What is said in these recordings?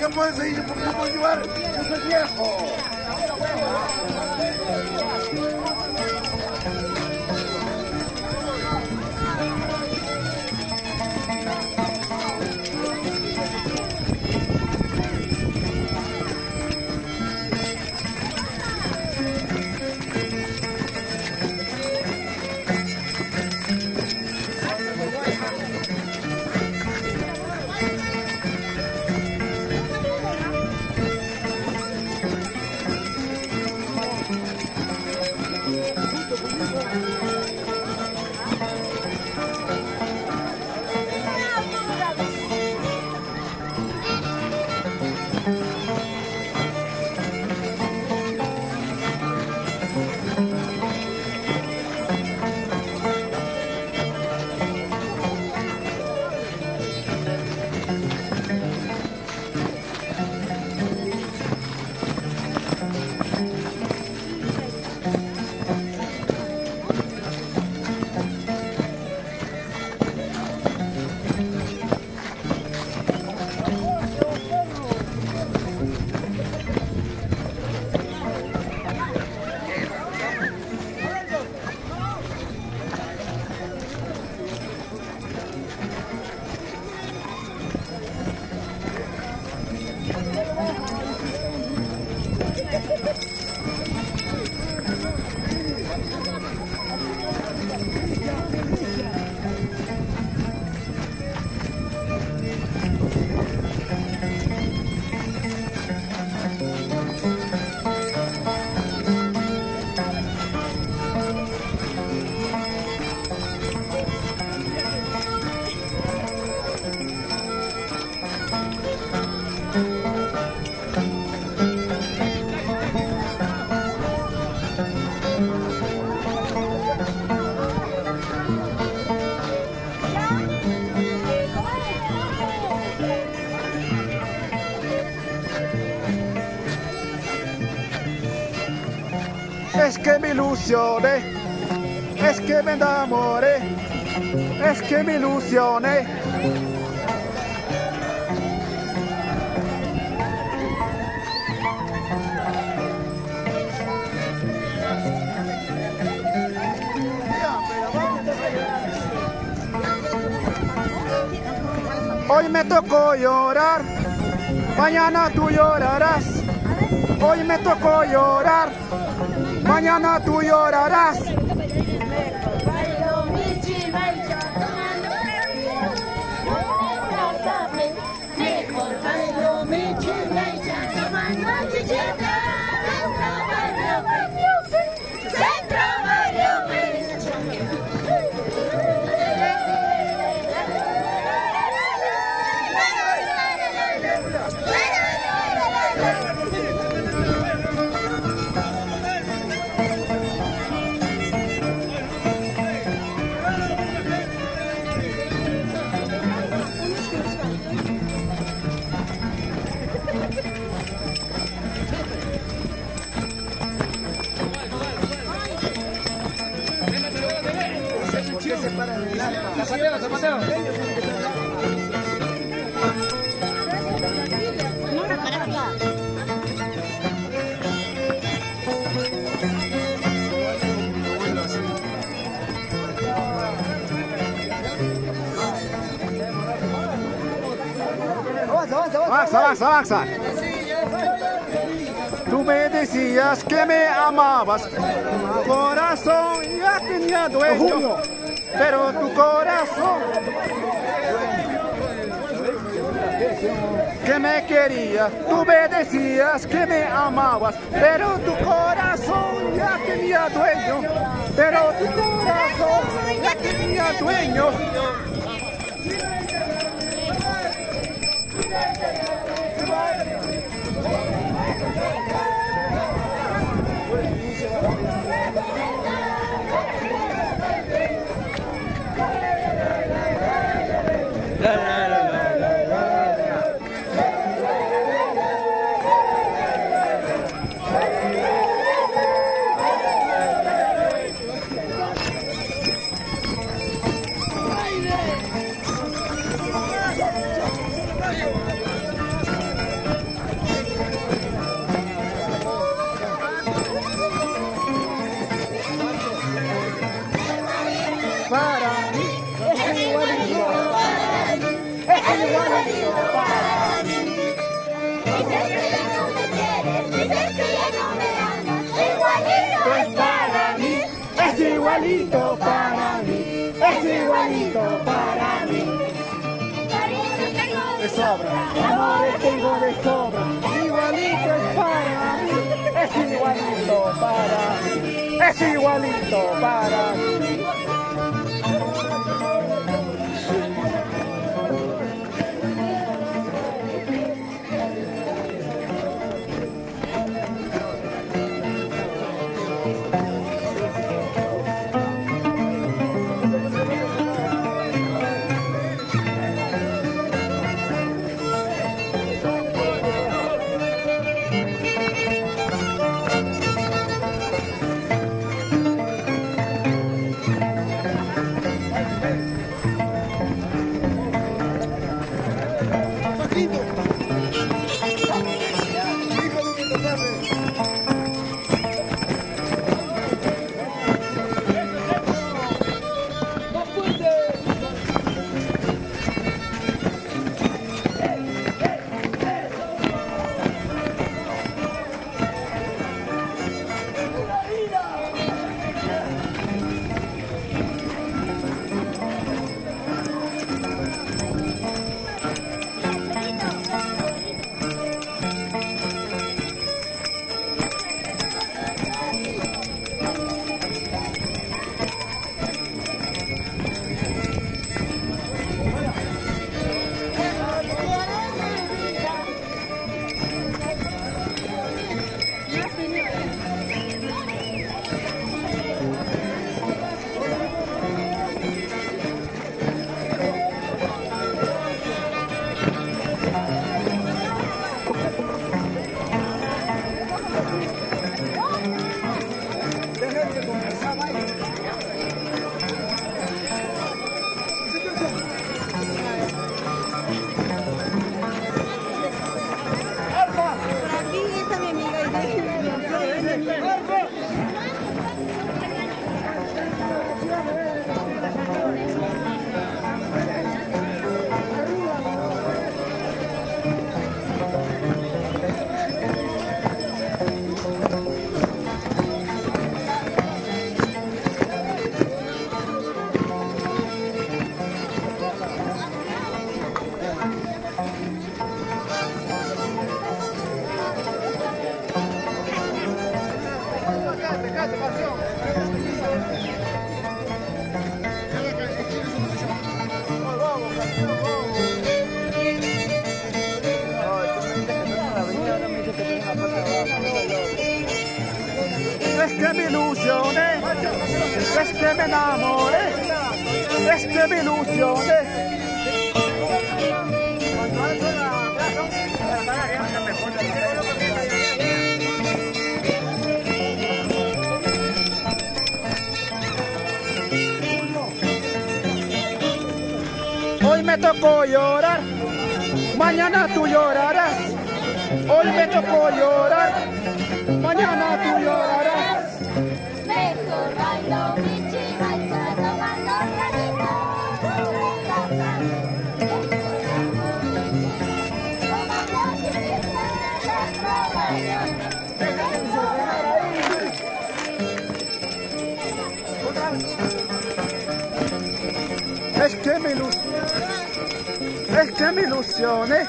Yo puedo seguir, yo puedo llevar, yo soy viejo. Es que me ilusioné, es que me enamoré, es que me ilusioné. Hoy me tocó llorar, mañana tú llorarás. Hoy me tocó llorar, mañana tú llorarás. Avanza, avanza, avanza. Tú me decías que me amabas, corazón ya tenía dueño, pero tu corazón que me quería, tú me decías que me amabas, pero tu corazón ya tenía dueño, pero tu corazón ya tenía dueño. para mí, es igualito para mí, es igualito para mí. Dices que ya no me quieres, dices que ya no me amas, igualito es para mí, es igualito para mí, es igualito para mí. De sobra, amores tengo de sobra, igualito es para mí, es igualito para mí, es igualito para mí. Que me enamoré, es que me ilusioné. Hoy me tocó llorar, mañana tú llorarás. Hoy me tocó llorar, mañana es que me ilusioné.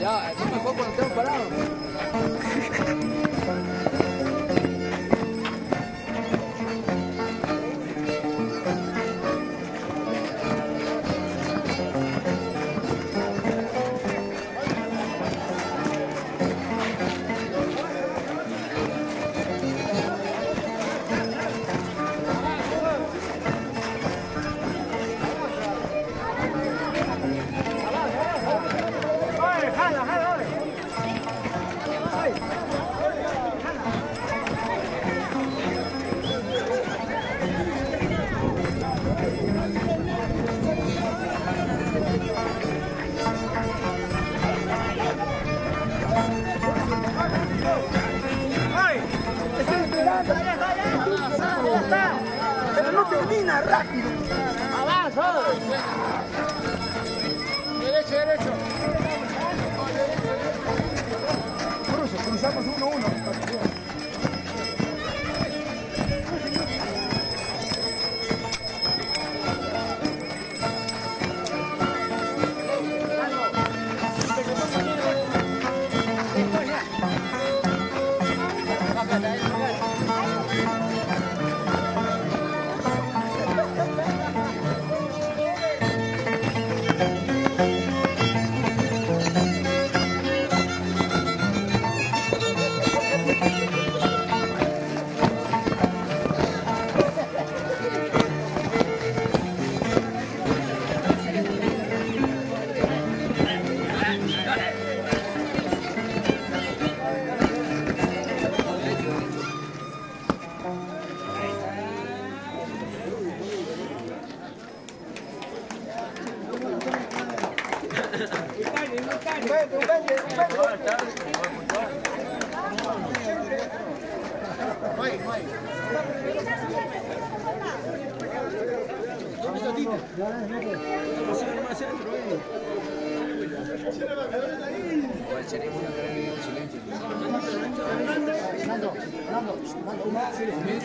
Ya, no me puedo cuando tengo parado.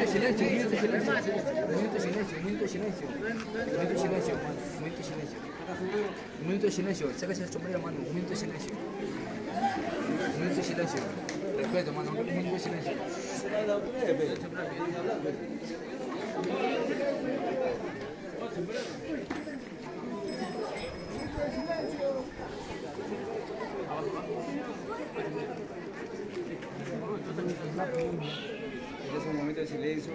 Silencio, minuto silencio. Minuto silencio, minuto silencio. Minuto silencio, minuto silencio. Un minuto de silencio. Sáquese el sombrero, mano. Un minuto de silencio. Un minuto de silencio. Respeto, mano. Un minuto de silencio. Es un momento de silencio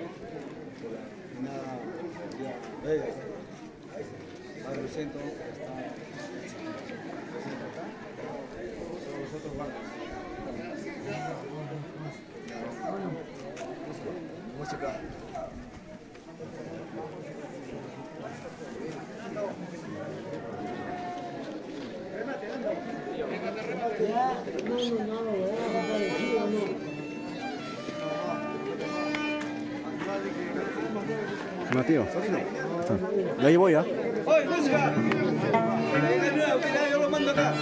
por Vega. Padre Centro está presente acá. Todos los otros barcos. Música. Mateo. Ya ahí voy, ¿ah? ¡Oye, música! Venga, nuevo, que yo lo mando acá.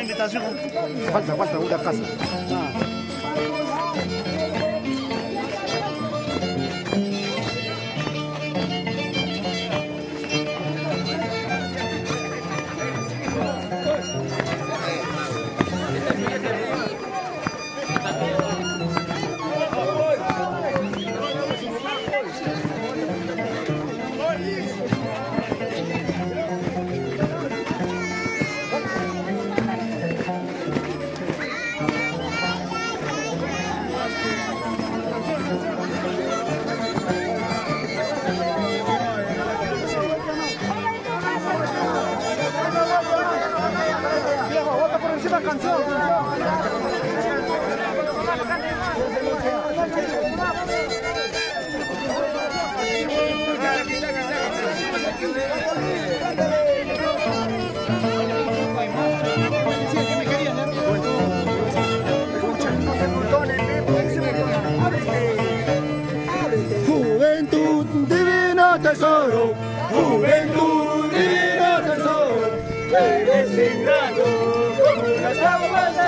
Invitación. Falta, falta una casa. Ah. temprano, como las aguas